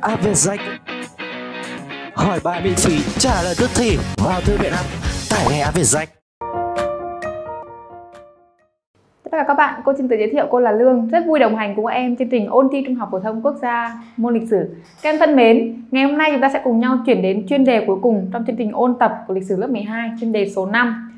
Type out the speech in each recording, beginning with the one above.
app danh Hỏi bài miễn phí, trả lời tức thì vào thư viện app, tải ngay app danh Tất cả các bạn, cô xin tự giới thiệu cô là Lương. Rất vui đồng hành cùng các em chương trình ôn thi Trung học phổ thông quốc gia môn lịch sử. Các em thân mến, ngày hôm nay chúng ta sẽ cùng nhau chuyển đến chuyên đề cuối cùng trong chương trình ôn tập của lịch sử lớp 12 chuyên đề số 5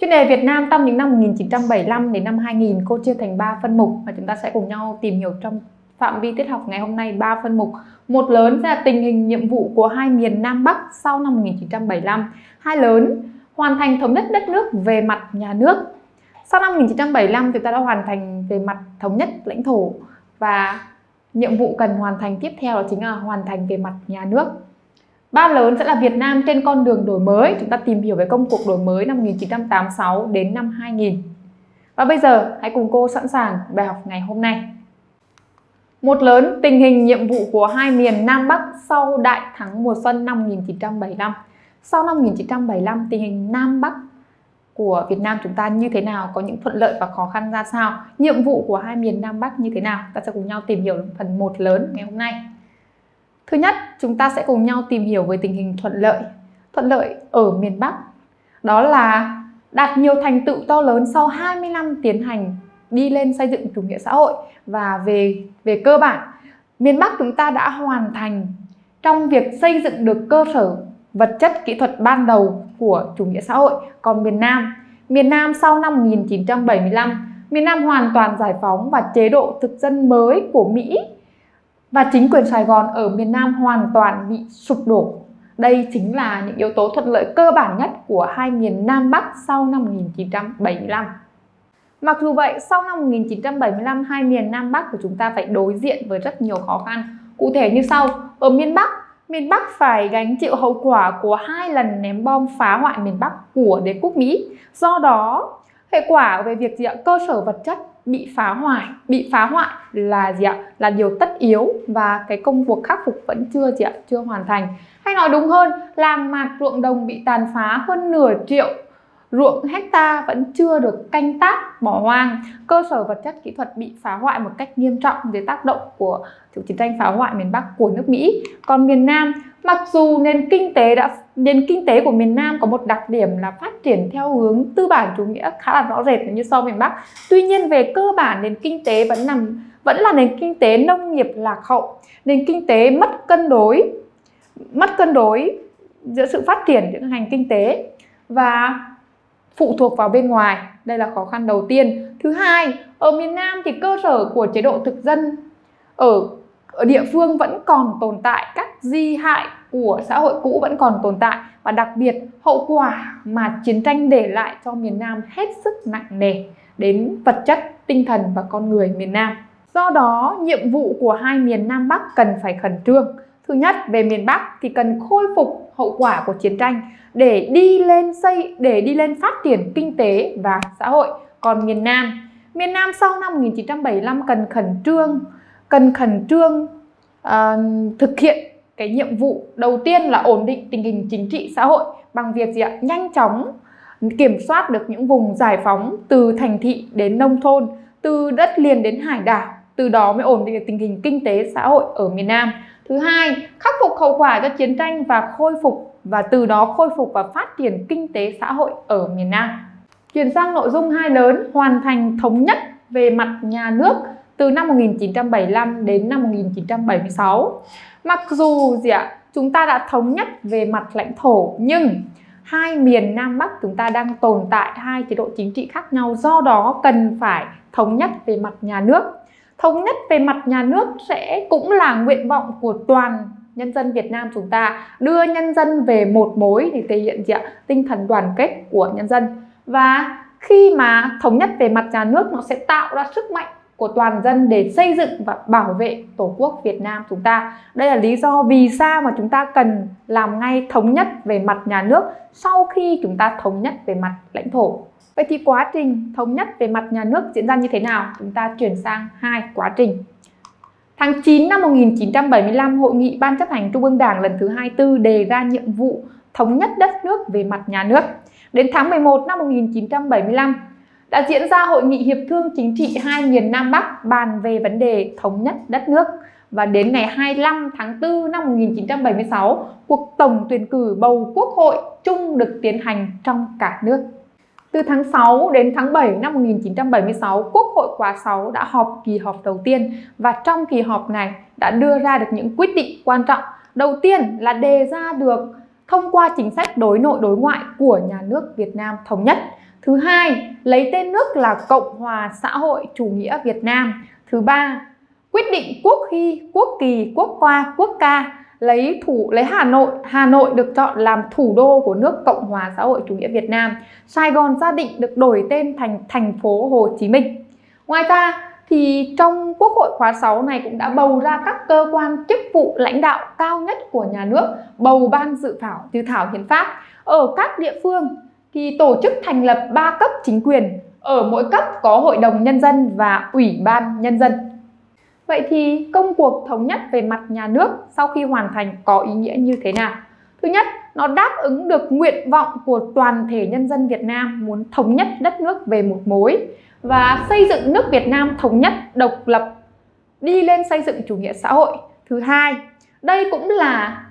Chuyên đề Việt Nam trong những năm 1975 đến năm 2000 cô chia thành 3 phân mục và chúng ta sẽ cùng nhau tìm hiểu trong phạm vi tiết học ngày hôm nay 3 phân mục. Một lớn sẽ là tình hình nhiệm vụ của hai miền Nam Bắc sau năm 1975. Hai lớn, hoàn thành thống nhất đất nước về mặt nhà nước. Sau năm 1975 chúng ta đã hoàn thành về mặt thống nhất lãnh thổ và nhiệm vụ cần hoàn thành tiếp theo đó chính là hoàn thành về mặt nhà nước. Ba lớn sẽ là Việt Nam trên con đường đổi mới. Chúng ta tìm hiểu về công cuộc đổi mới năm 1986 đến năm 2000. Và bây giờ, hãy cùng cô sẵn sàng bài học ngày hôm nay. Một lớn tình hình nhiệm vụ của hai miền Nam Bắc sau đại thắng mùa xuân năm 1975. Sau năm 1975 tình hình Nam Bắc của Việt Nam chúng ta như thế nào, có những thuận lợi và khó khăn ra sao, nhiệm vụ của hai miền Nam Bắc như thế nào. Ta sẽ cùng nhau tìm hiểu phần một lớn ngày hôm nay. Thứ nhất, chúng ta sẽ cùng nhau tìm hiểu về tình hình thuận lợi. Thuận lợi ở miền Bắc đó là đạt nhiều thành tựu to lớn sau 20 năm tiến hành đi lên xây dựng chủ nghĩa xã hội và về về cơ bản miền Bắc chúng ta đã hoàn thành trong việc xây dựng được cơ sở vật chất kỹ thuật ban đầu của chủ nghĩa xã hội còn miền Nam miền Nam sau năm 1975 miền Nam hoàn toàn giải phóng và chế độ thực dân mới của Mỹ và chính quyền Sài Gòn ở miền Nam hoàn toàn bị sụp đổ. Đây chính là những yếu tố thuận lợi cơ bản nhất của hai miền Nam Bắc sau năm 1975. Mặc dù vậy, sau năm 1975, hai miền Nam Bắc của chúng ta phải đối diện với rất nhiều khó khăn. Cụ thể như sau, ở miền Bắc, miền Bắc phải gánh chịu hậu quả của hai lần ném bom phá hoại miền Bắc của đế quốc Mỹ. Do đó, hệ quả về việc gì ạ? cơ sở vật chất bị phá hoại bị phá hoại là gì ạ là điều tất yếu và cái công cuộc khắc phục vẫn chưa gì ạ chưa hoàn thành hay nói đúng hơn làng mạc ruộng đồng bị tàn phá hơn nửa triệu ruộng hecta vẫn chưa được canh tác, bỏ hoang. Cơ sở vật chất kỹ thuật bị phá hoại một cách nghiêm trọng dưới tác động của cuộc chiến tranh phá hoại miền Bắc của nước Mỹ. Còn miền Nam, mặc dù nền kinh tế đã, nền kinh tế của miền Nam có một đặc điểm là phát triển theo hướng tư bản chủ nghĩa khá là rõ rệt như so với miền Bắc. Tuy nhiên, về cơ bản, nền kinh tế vẫn nằm, vẫn là nền kinh tế nông nghiệp lạc hậu. Nền kinh tế mất cân đối, mất cân đối giữa sự phát triển giữa ngành kinh tế và phụ thuộc vào bên ngoài đây là khó khăn đầu tiên thứ hai ở miền Nam thì cơ sở của chế độ thực dân ở ở địa phương vẫn còn tồn tại các di hại của xã hội cũ vẫn còn tồn tại và đặc biệt hậu quả mà chiến tranh để lại cho miền Nam hết sức nặng nề đến vật chất, tinh thần và con người miền Nam. Do đó, nhiệm vụ của hai miền Nam Bắc cần phải khẩn trương. Thứ nhất, về miền Bắc thì cần khôi phục hậu quả của chiến tranh để đi lên xây để đi lên phát triển kinh tế và xã hội. Còn miền Nam, miền Nam sau năm 1975 cần khẩn trương cần khẩn trương uh, thực hiện cái nhiệm vụ đầu tiên là ổn định tình hình chính trị xã hội bằng việc gì ạ nhanh chóng kiểm soát được những vùng giải phóng từ thành thị đến nông thôn từ đất liền đến hải đảo từ đó mới ổn định được tình hình kinh tế xã hội ở miền Nam thứ hai khắc phục hậu quả cho chiến tranh và khôi phục và từ đó khôi phục và phát triển kinh tế xã hội ở miền Nam chuyển sang nội dung hai lớn hoàn thành thống nhất về mặt nhà nước từ năm 1975 đến năm 1976. Mặc dù gì ạ, chúng ta đã thống nhất về mặt lãnh thổ nhưng hai miền Nam Bắc chúng ta đang tồn tại hai chế độ chính trị khác nhau do đó cần phải thống nhất về mặt nhà nước. Thống nhất về mặt nhà nước sẽ cũng là nguyện vọng của toàn nhân dân Việt Nam chúng ta đưa nhân dân về một mối để thể hiện gì ạ? tinh thần đoàn kết của nhân dân và khi mà thống nhất về mặt nhà nước, nó sẽ tạo ra sức mạnh của toàn dân để xây dựng và bảo vệ Tổ quốc Việt Nam chúng ta. Đây là lý do vì sao mà chúng ta cần làm ngay thống nhất về mặt nhà nước sau khi chúng ta thống nhất về mặt lãnh thổ. Vậy thì quá trình thống nhất về mặt nhà nước diễn ra như thế nào? Chúng ta chuyển sang hai quá trình. Tháng 9 năm 1975, Hội nghị Ban chấp hành Trung ương Đảng lần thứ 24 đề ra nhiệm vụ thống nhất đất nước về mặt nhà nước. Đến tháng 11 năm 1975, đã diễn ra hội nghị hiệp thương chính trị hai miền Nam Bắc bàn về vấn đề thống nhất đất nước và đến ngày 25 tháng 4 năm 1976, cuộc tổng tuyển cử bầu quốc hội chung được tiến hành trong cả nước. Từ tháng 6 đến tháng 7 năm 1976, Quốc hội khóa 6 đã họp kỳ họp đầu tiên và trong kỳ họp này đã đưa ra được những quyết định quan trọng. Đầu tiên là đề ra được thông qua chính sách đối nội đối ngoại của nhà nước Việt Nam thống nhất. Thứ hai, lấy tên nước là Cộng hòa xã hội chủ nghĩa Việt Nam. Thứ ba, quyết định quốc hy, quốc kỳ, quốc qua, quốc ca lấy thủ lấy Hà Nội, Hà Nội được chọn làm thủ đô của nước Cộng hòa xã hội chủ nghĩa Việt Nam. Sài Gòn gia định được đổi tên thành thành phố Hồ Chí Minh. Ngoài ra thì trong Quốc hội khóa 6 này cũng đã bầu ra các cơ quan chức vụ lãnh đạo cao nhất của nhà nước, bầu ban dự thảo dự thảo hiến pháp. Ở các địa phương thì tổ chức thành lập ba cấp chính quyền, ở mỗi cấp có hội đồng nhân dân và ủy ban nhân dân. Vậy thì công cuộc thống nhất về mặt nhà nước sau khi hoàn thành có ý nghĩa như thế nào? Thứ nhất, nó đáp ứng được nguyện vọng của toàn thể nhân dân Việt Nam muốn thống nhất đất nước về một mối và xây dựng nước Việt Nam thống nhất, độc lập, đi lên xây dựng chủ nghĩa xã hội. Thứ hai, đây cũng là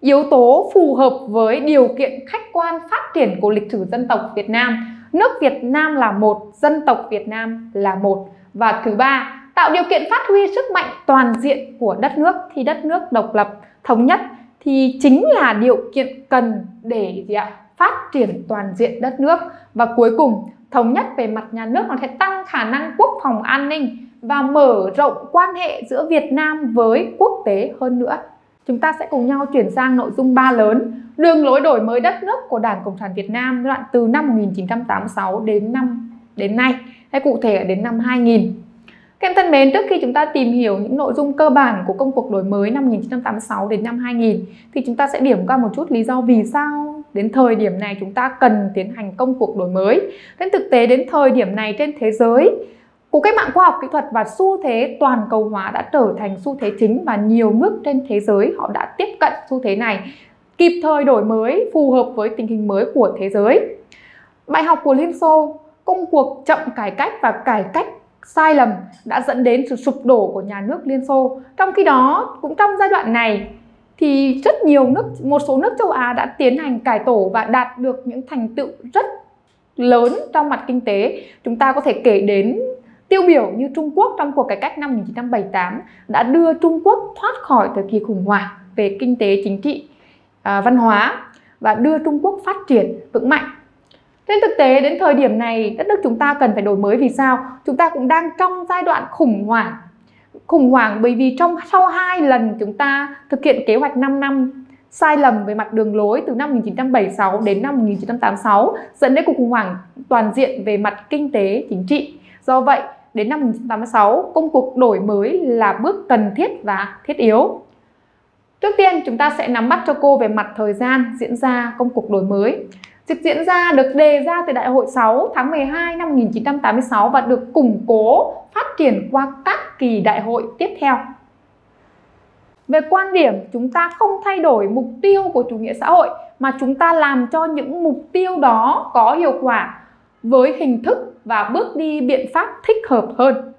yếu tố phù hợp với điều kiện khách quan phát triển của lịch sử dân tộc Việt Nam. Nước Việt Nam là một, dân tộc Việt Nam là một. Và thứ ba, tạo điều kiện phát huy sức mạnh toàn diện của đất nước thì đất nước độc lập, thống nhất thì chính là điều kiện cần để gì ạ? phát triển toàn diện đất nước và cuối cùng thống nhất về mặt nhà nước nó sẽ tăng khả năng quốc phòng an ninh và mở rộng quan hệ giữa Việt Nam với quốc tế hơn nữa. Chúng ta sẽ cùng nhau chuyển sang nội dung ba lớn đường lối đổi mới đất nước của Đảng Cộng sản Việt Nam đoạn từ năm 1986 đến năm đến nay hay cụ thể là đến năm 2000. Các em thân mến, trước khi chúng ta tìm hiểu những nội dung cơ bản của công cuộc đổi mới năm 1986 đến năm 2000 thì chúng ta sẽ điểm qua một chút lý do vì sao đến thời điểm này chúng ta cần tiến hành công cuộc đổi mới. Trên thực tế đến thời điểm này trên thế giới, cuộc cách mạng khoa học kỹ thuật và xu thế toàn cầu hóa đã trở thành xu thế chính và nhiều nước trên thế giới họ đã tiếp cận xu thế này kịp thời đổi mới phù hợp với tình hình mới của thế giới. Bài học của Liên Xô, công cuộc chậm cải cách và cải cách sai lầm đã dẫn đến sự sụp đổ của nhà nước Liên Xô. Trong khi đó, cũng trong giai đoạn này thì rất nhiều nước, một số nước châu Á đã tiến hành cải tổ và đạt được những thành tựu rất lớn trong mặt kinh tế. Chúng ta có thể kể đến tiêu biểu như Trung Quốc trong cuộc cải cách năm 1978 đã đưa Trung Quốc thoát khỏi thời kỳ khủng hoảng về kinh tế, chính trị, à, văn hóa và đưa Trung Quốc phát triển vững mạnh trên thực tế đến thời điểm này đất nước chúng ta cần phải đổi mới vì sao? Chúng ta cũng đang trong giai đoạn khủng hoảng. Khủng hoảng bởi vì trong sau hai lần chúng ta thực hiện kế hoạch 5 năm sai lầm về mặt đường lối từ năm 1976 đến năm 1986 dẫn đến cuộc khủng hoảng toàn diện về mặt kinh tế chính trị. Do vậy, đến năm 1986, công cuộc đổi mới là bước cần thiết và thiết yếu. Trước tiên, chúng ta sẽ nắm bắt cho cô về mặt thời gian diễn ra công cuộc đổi mới. Trực diễn ra được đề ra từ Đại hội 6 tháng 12 năm 1986 và được củng cố phát triển qua các kỳ đại hội tiếp theo. Về quan điểm, chúng ta không thay đổi mục tiêu của chủ nghĩa xã hội mà chúng ta làm cho những mục tiêu đó có hiệu quả với hình thức và bước đi biện pháp thích hợp hơn.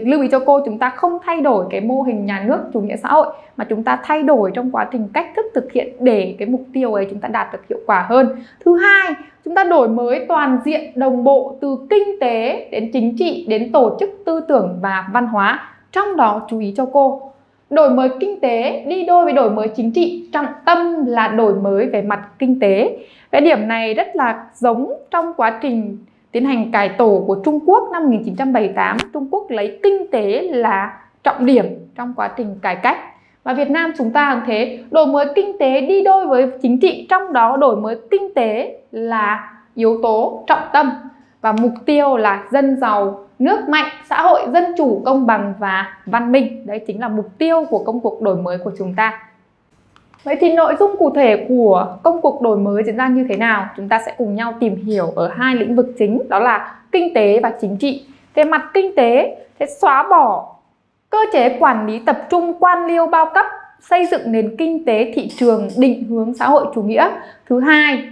Lưu ý cho cô chúng ta không thay đổi cái mô hình nhà nước chủ nghĩa xã hội mà chúng ta thay đổi trong quá trình cách thức thực hiện để cái mục tiêu ấy chúng ta đạt được hiệu quả hơn. Thứ hai, chúng ta đổi mới toàn diện đồng bộ từ kinh tế đến chính trị đến tổ chức tư tưởng và văn hóa. Trong đó chú ý cho cô đổi mới kinh tế đi đôi với đổi mới chính trị trọng tâm là đổi mới về mặt kinh tế cái điểm này rất là giống trong quá trình tiến hành cải tổ của Trung Quốc năm 1978 Trung Quốc lấy kinh tế là trọng điểm trong quá trình cải cách. Và Việt Nam chúng ta cũng thế, đổi mới kinh tế đi đôi với chính trị, trong đó đổi mới kinh tế là yếu tố trọng tâm. Và mục tiêu là dân giàu, nước mạnh, xã hội, dân chủ, công bằng và văn minh. Đấy chính là mục tiêu của công cuộc đổi mới của chúng ta. Vậy thì nội dung cụ thể của công cuộc đổi mới diễn ra như thế nào? Chúng ta sẽ cùng nhau tìm hiểu ở hai lĩnh vực chính đó là kinh tế và chính trị. Về mặt kinh tế sẽ xóa bỏ cơ chế quản lý tập trung quan liêu bao cấp, xây dựng nền kinh tế thị trường định hướng xã hội chủ nghĩa. Thứ hai,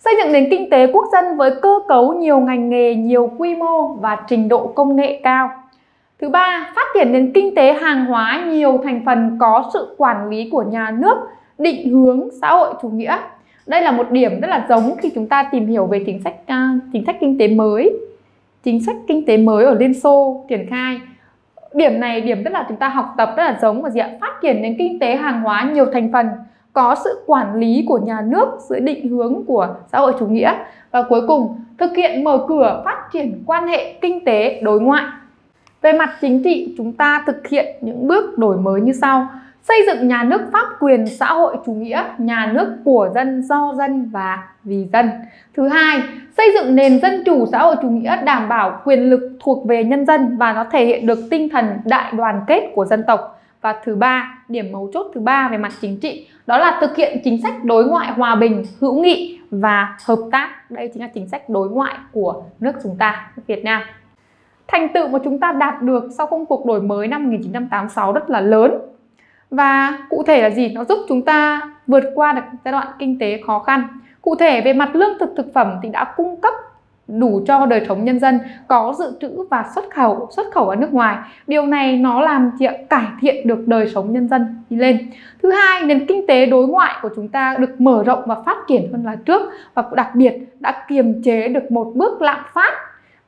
xây dựng nền kinh tế quốc dân với cơ cấu nhiều ngành nghề, nhiều quy mô và trình độ công nghệ cao. Thứ ba, phát triển nền kinh tế hàng hóa nhiều thành phần có sự quản lý của nhà nước, định hướng xã hội chủ nghĩa. Đây là một điểm rất là giống khi chúng ta tìm hiểu về chính sách uh, chính sách kinh tế mới, chính sách kinh tế mới ở Liên Xô triển khai. Điểm này điểm rất là chúng ta học tập rất là giống và gì ạ? Phát triển nền kinh tế hàng hóa nhiều thành phần có sự quản lý của nhà nước dưới định hướng của xã hội chủ nghĩa và cuối cùng thực hiện mở cửa phát triển quan hệ kinh tế đối ngoại về mặt chính trị, chúng ta thực hiện những bước đổi mới như sau. Xây dựng nhà nước pháp quyền xã hội chủ nghĩa, nhà nước của dân, do dân và vì dân. Thứ hai, xây dựng nền dân chủ xã hội chủ nghĩa đảm bảo quyền lực thuộc về nhân dân và nó thể hiện được tinh thần đại đoàn kết của dân tộc. Và thứ ba, điểm mấu chốt thứ ba về mặt chính trị, đó là thực hiện chính sách đối ngoại hòa bình, hữu nghị và hợp tác. Đây chính là chính sách đối ngoại của nước chúng ta, Việt Nam. Thành tựu mà chúng ta đạt được sau công cuộc đổi mới năm 1986 rất là lớn. Và cụ thể là gì? Nó giúp chúng ta vượt qua được giai đoạn kinh tế khó khăn. Cụ thể về mặt lương thực thực phẩm thì đã cung cấp đủ cho đời sống nhân dân, có dự trữ và xuất khẩu xuất khẩu ở nước ngoài điều này nó làm cải thiện được đời sống nhân dân đi lên thứ hai, nền kinh tế đối ngoại của chúng ta được mở rộng và phát triển hơn là trước và đặc biệt đã kiềm chế được một bước lạm phát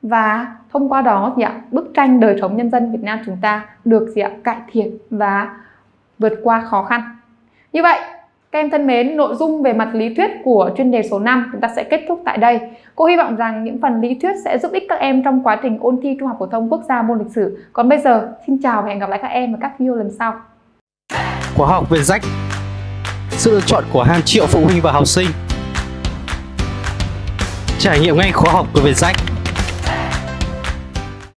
và thông qua đó thì ạ, bức tranh đời sống nhân dân Việt Nam chúng ta được gì ạ, cải thiện và vượt qua khó khăn như vậy các em thân mến, nội dung về mặt lý thuyết của chuyên đề số 5 chúng ta sẽ kết thúc tại đây. Cô hy vọng rằng những phần lý thuyết sẽ giúp ích các em trong quá trình ôn thi Trung học phổ thông quốc gia môn lịch sử. Còn bây giờ, xin chào và hẹn gặp lại các em ở các video lần sau. Khóa học về rách Sự lựa chọn của hàng triệu phụ huynh và học sinh Trải nghiệm ngay khóa học của Việt Rách